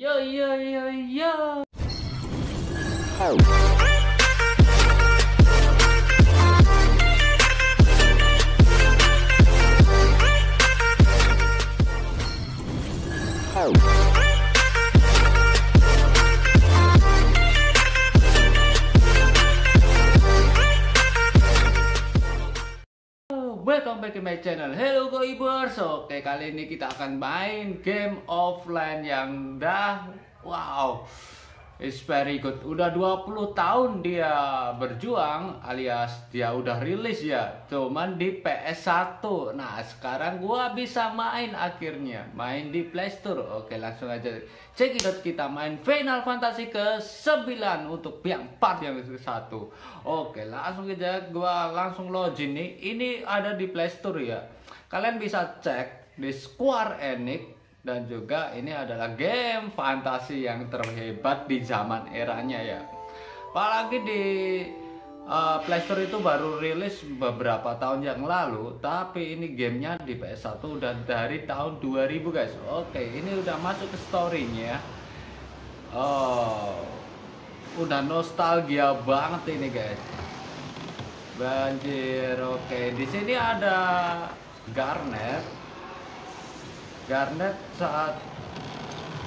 Yo yo yo yo. Welcome back to my channel. Hello Goibers Oke kali ini kita akan main game offline yang dah Wow It's very good. Udah 20 tahun dia berjuang Alias dia udah rilis ya. Cuman di PS1 Nah sekarang gua bisa main akhirnya. Main di Playstore Oke langsung aja. Cekidot kita main Final Fantasy ke 9 Untuk yang part yang ke satu. Oke langsung aja gua langsung login nih. Ini ada di Playstore ya. Kalian bisa cek di Square Enix dan juga ini adalah game fantasi yang terhebat di zaman eranya ya. Apalagi di uh, Playstore itu baru rilis beberapa tahun yang lalu, tapi ini gamenya di PS1 udah dari tahun 2000 guys. Oke, ini udah masuk ke storynya. Oh, udah nostalgia banget ini guys. Banjir, oke. Di sini ada Garnet, Garnet saat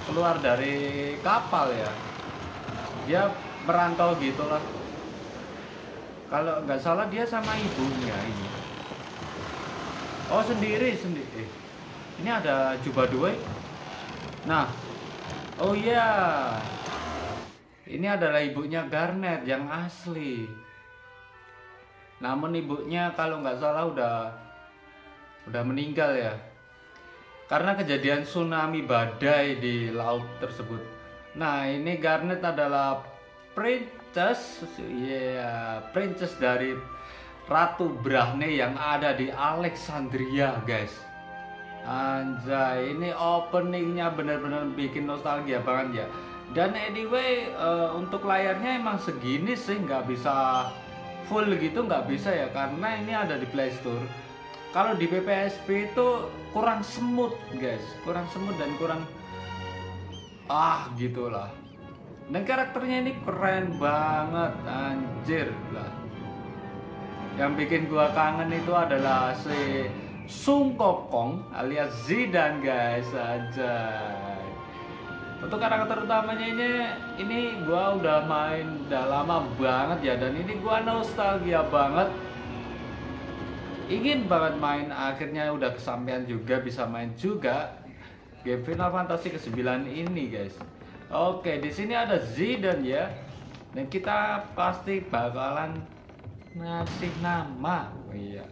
keluar dari kapal ya dia merantau gitulah. Kalau nggak salah dia sama ibunya ini. Oh sendiri sendiri ini ada jubah dua nah oh iya. Ini adalah ibunya Garnet yang asli. Namun ibunya kalau nggak salah udah udah meninggal ya karena kejadian tsunami badai di laut tersebut. Nah, ini Garnet adalah princess, yeah, princess dari Ratu Brahne yang ada di Alexandria, guys. Anjay, ini openingnya benar-benar bikin nostalgia banget ya. Dan anyway, uh, untuk layarnya emang segini sih, nggak bisa full gitu, nggak bisa ya, karena ini ada di Play Store kalau di PPSP itu kurang semut guys. Kurang semut dan kurang ah gitulah. Dan karakternya ini keren banget anjir lah. Yang bikin gua kangen itu adalah si Sung Kokong alias Zidan guys aja untuk karakter utamanya ini ini gua udah main udah lama banget ya dan ini gua nostalgia banget ingin banget main akhirnya udah kesampaian juga bisa main juga. Game Final Fantasy ke-9 ini guys. Oke di sini ada Zidane ya. Dan kita pasti bakalan ngasih nama. Oh, iya.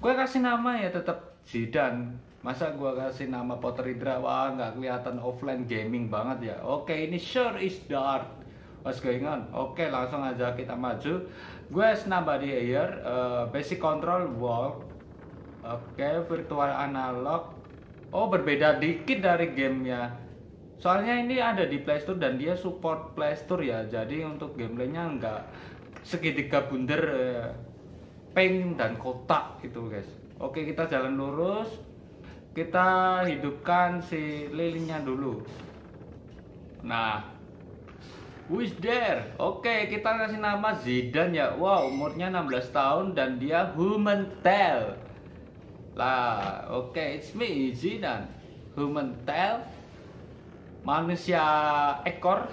Gue kasih nama ya tetap Zidane. Masa gue kasih nama Potter Hydra wah nggak kelihatan offline gaming banget ya. Oke ini sure is dark what's going on oke langsung aja kita maju. Gue nambah di air uh, basic control wall oke virtual analog. Oh berbeda dikit dari gamenya. Soalnya ini ada di playstore dan dia support playstore ya. Jadi untuk gameplaynya nggak segitiga bundar uh, pink dan kotak gitu guys. Oke kita jalan lurus. Kita hidupkan si lilinnya dulu. Nah Who is there? Oke, okay, kita kasih nama Zidan ya. Wow, umurnya 16 tahun dan dia human tail. Lah, oke, okay, it's me Zidan. Human tail. Manusia ekor.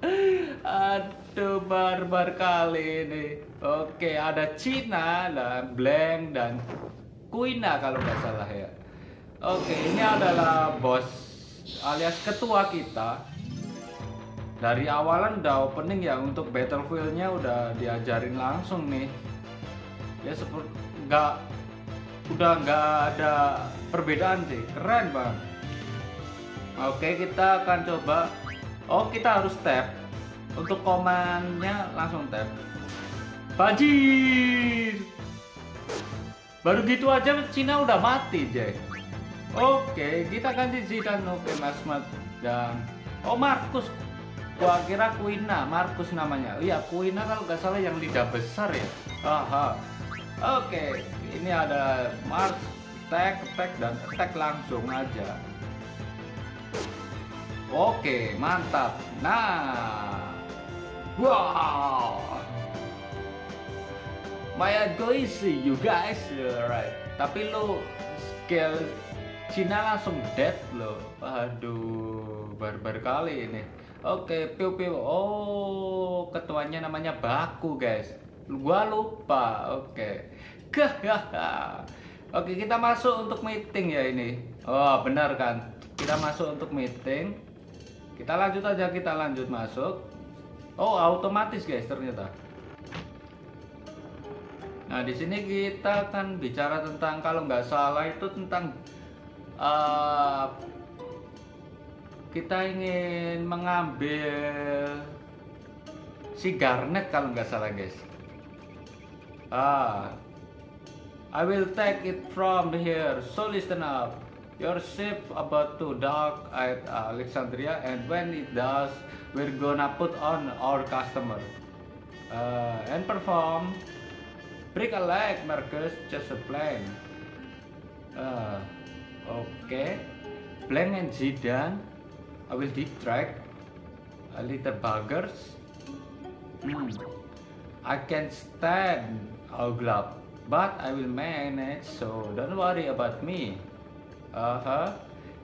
Aduh, barbar kali ini. Oke, okay, ada Cina, dan Blank dan Kuina kalau nggak salah ya. Oke, ini adalah bos alias ketua kita dari awalan udah opening ya untuk battlefieldnya udah diajarin langsung nih. Ya seperti nggak udah nggak ada perbedaan sih. Keren bang oke kita akan coba. Oh kita harus tap. Untuk komannya langsung tap. Banjir! Baru gitu aja Cina udah mati Jack. Oke kita ganti Zidane. Oke Mas Mat dan oh Markus Gua kira Kuina, Markus namanya. Iya, Kuina kalau nggak salah yang lidah besar ya. Aha. Oke, ini ada Mars, tag, tag dan tag langsung aja. Oke, mantap. Nah. Wow. My see you guys. Alright. Tapi lo skill Cina langsung dead lo. Aduh, barbar kali ini. Oke, piu piu. Oh, ketuanya namanya Baku, guys. Gua lupa. Oke. Oke, kita masuk untuk meeting ya ini. Oh, benar kan? Kita masuk untuk meeting. Kita lanjut aja, kita lanjut masuk. Oh, otomatis guys ternyata. Nah, di sini kita akan bicara tentang kalau nggak salah itu tentang uh, kita ingin mengambil si garnet kalau nggak salah guys. Ah, I will take it from here. So listen up. Your ship about to dock at Alexandria, and when it does, we're gonna put on our customer uh, and perform. Break a leg, Marcus. Just a plan. Uh, okay. Blank and Zidane. I will distract a little buggers. Hmm. I can stand Oglap, but I will manage, so don't worry about me. Uh-huh.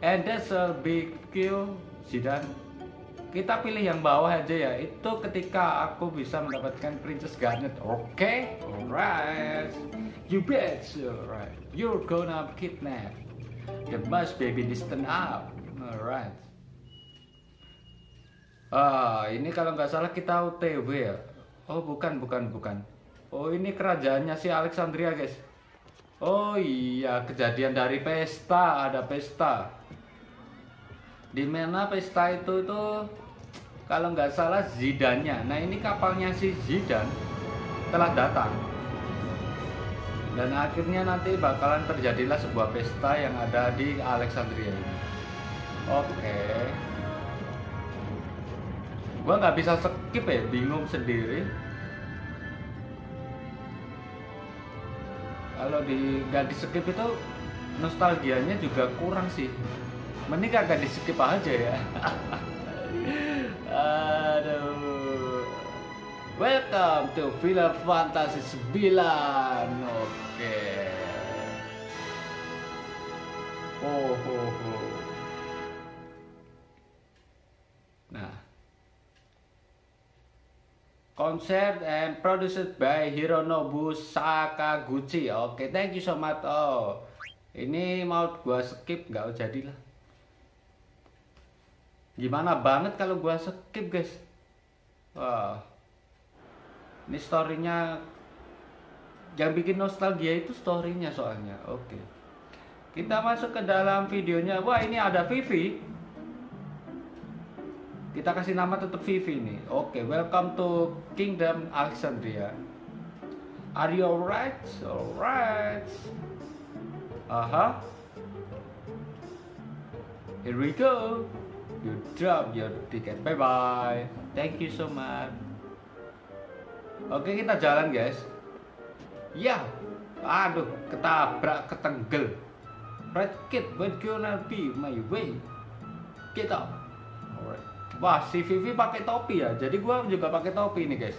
And that's a big kill, Zidane. Kita pilih yang bawah aja ya. Itu ketika aku bisa mendapatkan Princess Garnet. Oke, alright. You bet, alright. You're gonna kidnap. The bus baby listen up. Alright. Ah, ini kalau nggak salah kita OTW ya. Oh, bukan, bukan, bukan. Oh, ini kerajaannya si Alexandria, guys. Oh iya, kejadian dari pesta, ada pesta. Di mana pesta itu itu kalau nggak salah Zidannya. Nah ini kapalnya si Zidan telah datang. Dan akhirnya nanti bakalan terjadilah sebuah pesta yang ada di Alexandria ini. Oke. Gua nggak bisa skip ya, bingung sendiri. kalau di nggak di skip itu nostalgianya juga kurang sih. Mending kagak di skip aja ya. Aduh. Welcome to Villa Fantasy 9 oke. Oh, oh, oh. nah Concert and produced by Hironobu Sakaguchi. Oke, okay, thank you so much. Oh, ini mau gua skip nggak jadilah. Gimana banget kalau gua skip, guys? Wah. Ini storynya yang bikin nostalgia itu storynya soalnya. Oke. Okay. Kita masuk ke dalam videonya. Wah, ini ada Vivi kita kasih nama tetap Vivi nih. Oke okay, welcome to Kingdom Alexandria. Are you alright? Alright. Aha. Uh-huh. here we go. You drop your ticket. Bye bye thank you so much. Oke okay, kita jalan guys. Ya. Aduh ketabrak ketenggel. Red Kid, when gonna be my way? Get up. Wah, si Vivi pakai topi ya. Jadi gua juga pakai topi nih, guys.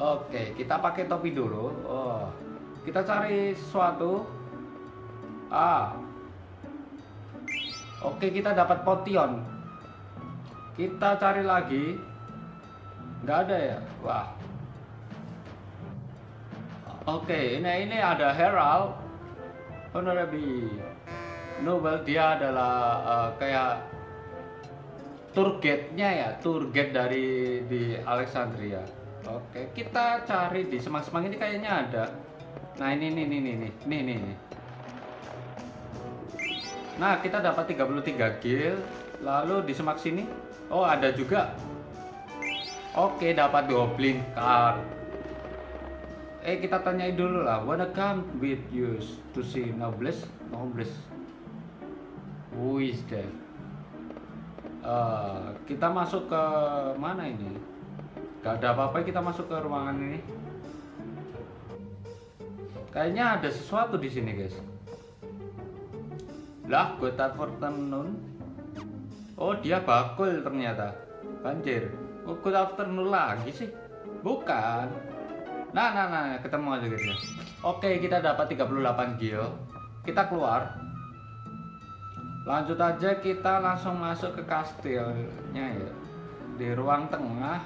Oke, kita pakai topi dulu. Oh. Kita cari sesuatu. Ah. Oke, kita dapat potion. Kita cari lagi. Nggak ada ya? Wah. Oke, ini ini ada Herald. Honorable Nobel dia adalah uh, kayak tour guide-nya ya, tour guide dari di Alexandria. Oke, kita cari di Semang-Semang ini kayaknya ada. Nah, ini nih nih nih nih nih nih. Nah, kita dapat 33 gil. Lalu di semak sini, oh ada juga. Oke, dapat goblin card. Eh, kita tanyain dulu lah. Wanna come with you to see Nobles? Nobles. Who is that? Uh, kita masuk ke mana ini? Gak ada apa-apa kita masuk ke ruangan ini. Kayaknya ada sesuatu di sini guys. Lah good afternoon. Oh dia bakul ternyata. Banjir. Oh good afternoon lagi sih? Bukan. Nah nah nah ketemu aja gitu Oke kita dapat 38 gil Kita keluar Lanjut aja kita langsung masuk ke kastilnya ya Di ruang tengah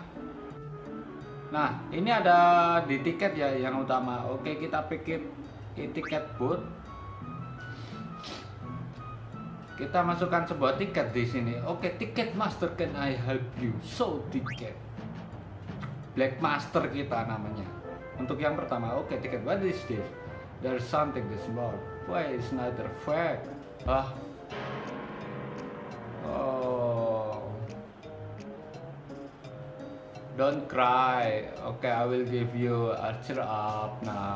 Nah ini ada di tiket ya yang utama Oke kita pikir tiket booth kita masukkan sebuah tiket di sini. Oke, tiket master can I help you? So tiket. Black Master kita namanya. Untuk yang pertama, oke tiket what is this? There's something this small. Why is neither fair? Ah. Don't cry. Okay, I will give you a cheer up now.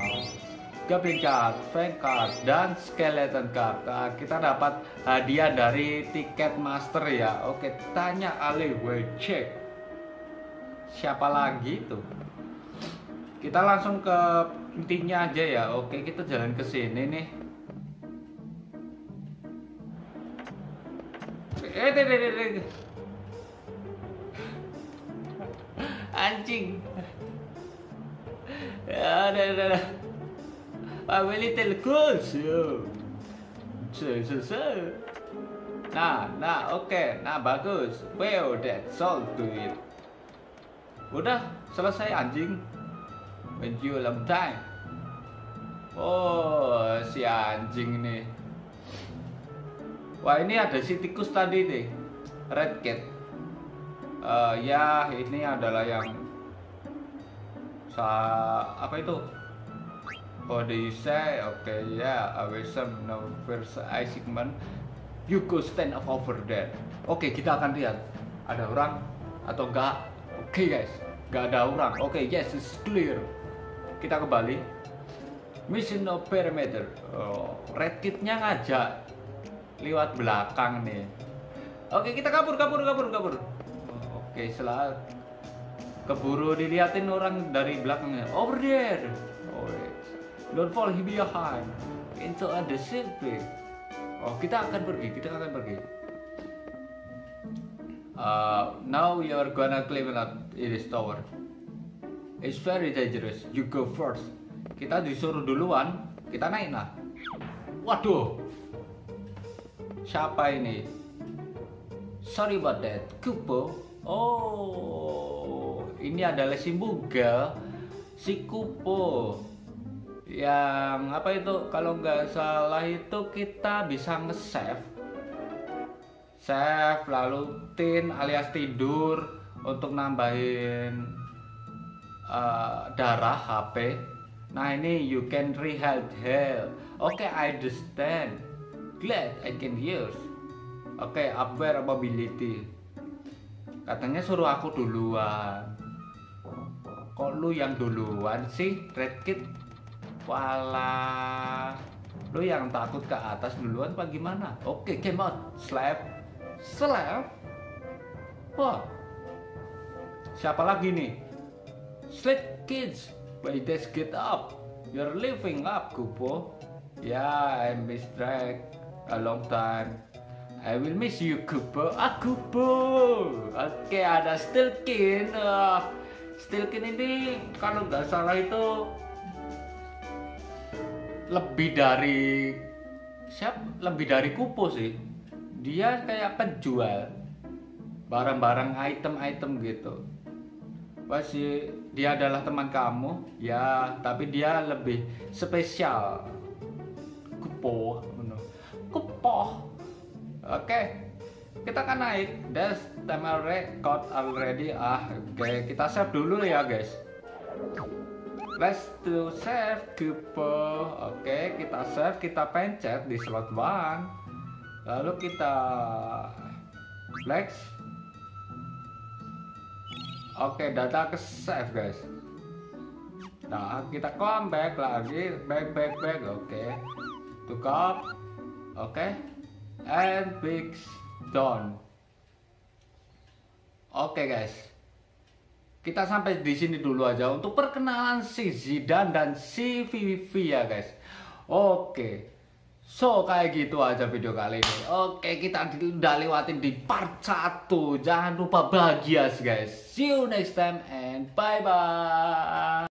Goblin Card, Frank Card, dan Skeleton Card. Nah, kita dapat hadiah dari tiket master ya. Oke, tanya Ali, we check. Siapa lagi tuh? Kita langsung ke intinya aja ya. Oke, kita jalan ke sini nih. Eh, deh, deh, deh, Anjing. Ya, deh, deh, deh. I'm a little cool, so. So, so, so. Nah, nah, oke, okay. nah bagus. Well, that's all to it. Udah, selesai anjing. When you long time. Oh, si anjing nih. Wah, ini ada si tikus tadi nih. Red cat. Uh, ya, ini adalah yang sa apa itu Oh, do you say? Okay, yeah, I no first man. You go stand up over there. Oke, okay, kita akan lihat ada orang atau enggak. Oke okay, guys, enggak ada orang. Oke, okay, yes, it's clear. Kita kembali. Mission no perimeter. Oh, red kitnya ngajak lewat belakang nih. Oke, kita kabur, kabur, kabur, kabur. Oke, setelah keburu diliatin orang dari belakangnya. Over there. Oh, yes. Don't fall behind into a discipline. Oh, kita akan pergi, kita akan pergi. Uh, now you are gonna climb up this tower. It's very dangerous. You go first. Kita disuruh duluan, kita naik lah. Waduh, siapa ini? Sorry about that, Kupo. Oh, ini adalah si Kupo. Yang apa itu? Kalau nggak salah itu kita bisa nge-save. Save lalu tin alias tidur untuk nambahin uh, darah HP nah ini you can rehealth health oke okay, I understand. Glad I can use. Oke okay, upware ability katanya suruh aku duluan kok lu yang duluan sih red kit Walah, lu yang takut ke atas duluan apa gimana? Oke, okay, come on, slap, slap. Wah, siapa lagi nih? Slap kids, why this get up? You're living up, Kupo. Yeah, I miss drag a long time. I will miss you, Kupo. Ah, Kupo. Oke, okay, ada Stilkin. Uh, Stilkin ini kalau nggak salah itu lebih dari siap lebih dari kupu sih dia kayak penjual barang-barang item-item gitu pasti dia adalah teman kamu ya tapi dia lebih spesial kupo kupo oke kita akan naik that's time record already ah oke kita save dulu ya guys Let's to save kupo. Oke, kita save, kita pencet di slot 1. Lalu kita flex. Oke, data ke save, guys. Nah, kita comeback lagi, back back back. Oke. To cop. Oke. And fix done. Oke, guys kita sampai di sini dulu aja untuk perkenalan si Zidane dan si Vivi ya guys. Oke. So kayak gitu aja video kali ini. Oke kita udah lewatin di part 1 Jangan lupa bahagia guys. See you next time and bye bye.